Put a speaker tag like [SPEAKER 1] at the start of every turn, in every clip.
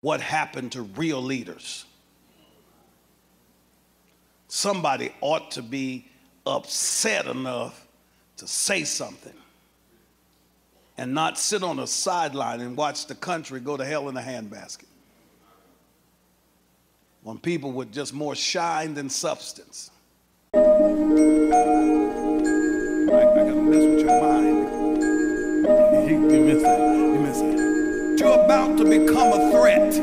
[SPEAKER 1] what happened to real leaders. Somebody ought to be upset enough to say something and not sit on a sideline and watch the country go to hell in a handbasket. When people with just more shine than substance. I, I gotta mess with your mind. You're about to become a threat.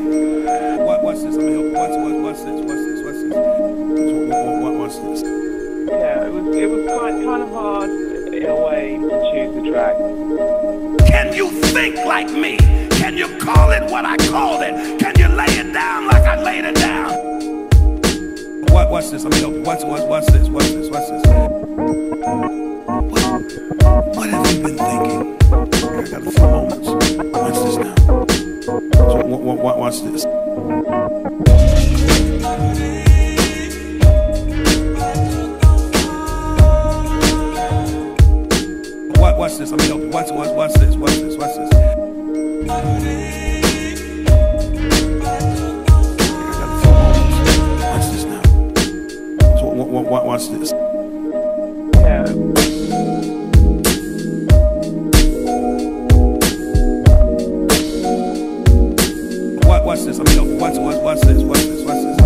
[SPEAKER 1] What, what's this? Let me help. What's, what, what's this? What's this? What's this? What, what, what, what's this?
[SPEAKER 2] Yeah, it was it was quite kind of hard in a way to choose the track.
[SPEAKER 1] Can you think like me? Can you call it what I called it? Can you lay it down like I laid it down? What, what's this? I mean, what's, what, what's this? What's this? What's this? What, what have you been thinking? I got a few moments. Watch this now. So, watch this. What, what's this? I mean, what's, what, what's this? What's this? What's this? A few. Watch this now. So, what, what, what, watch this.
[SPEAKER 2] Yeah.
[SPEAKER 1] What's, what, what's this? What's this? What's this?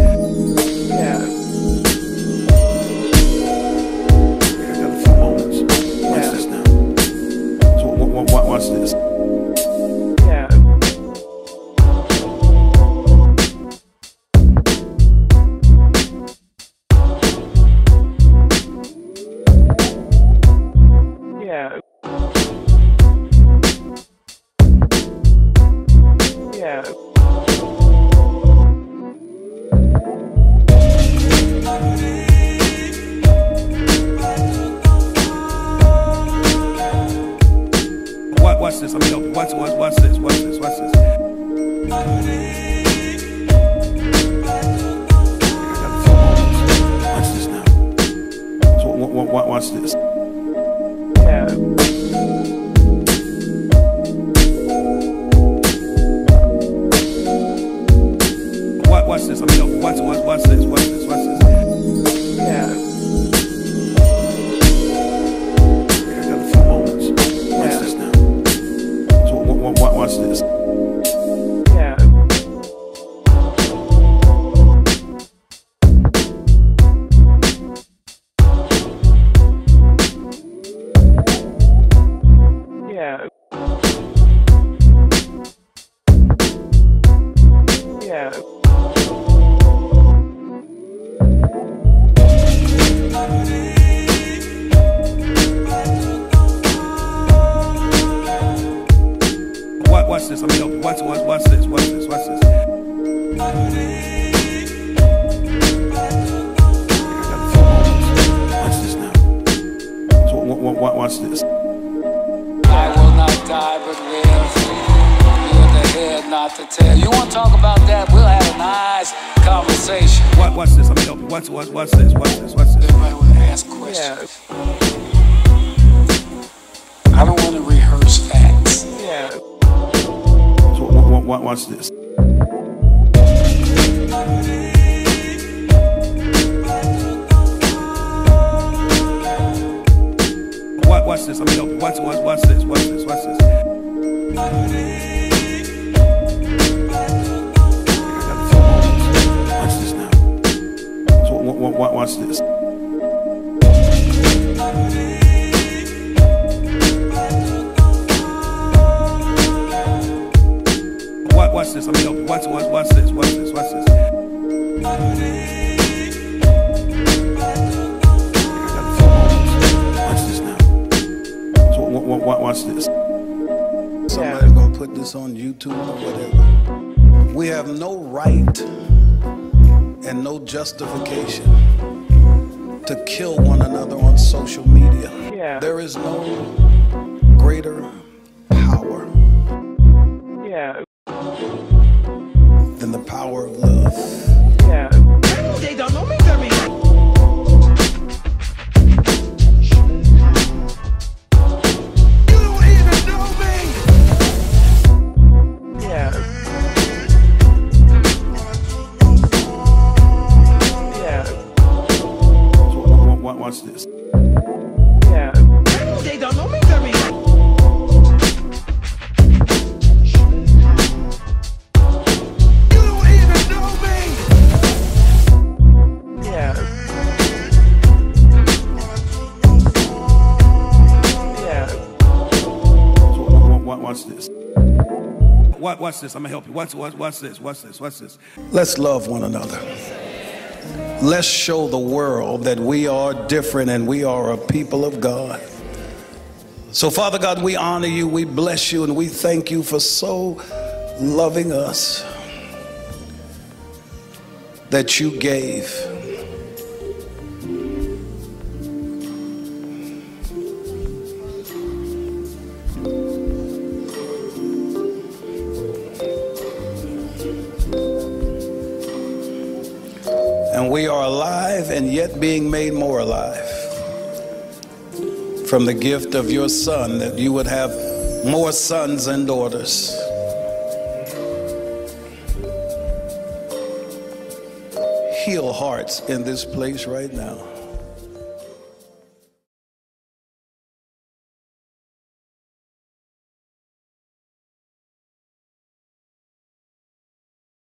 [SPEAKER 1] What's, what, what's this? What's this? What's this? Watch this now. So, what, what, watch this. Watch this. I
[SPEAKER 3] will not die but live. You're the head, not the tail. You want to talk about that? We'll have a nice conversation.
[SPEAKER 1] What, what's this? I mean, what's, what, what's this? What's this? What's this?
[SPEAKER 3] Everybody want to ask questions.
[SPEAKER 2] Yeah.
[SPEAKER 3] I don't want to rehearse facts.
[SPEAKER 2] Yeah.
[SPEAKER 1] So, what, what, what, watch this. This? I mean, what's, what, what's this? Watch this? What's this? Few moments. Watch this now. So, what, what, what, watch this. What's this? I mean, what's, what, what's this? What's this? What's this? Watch this. Somebody's gonna put this on YouTube or whatever. We have no right and no justification to kill one another on social media.
[SPEAKER 2] Yeah.
[SPEAKER 1] There is no greater power
[SPEAKER 2] Yeah.
[SPEAKER 1] Watch this.
[SPEAKER 2] Yeah.
[SPEAKER 4] They don't know me
[SPEAKER 1] watch this. Wa- Watch this. I'm gonna help you. Watch, watch, watch this. Watch this. Watch this. Let's love one another. Let's show the world that we are different and we are a people of God. So, Father God, we honor you, we bless you, and we thank you for so loving us that you gave. We are alive and yet being made more alive from the gift of your Son, that you would have more sons and daughters. Heal hearts in this place right now.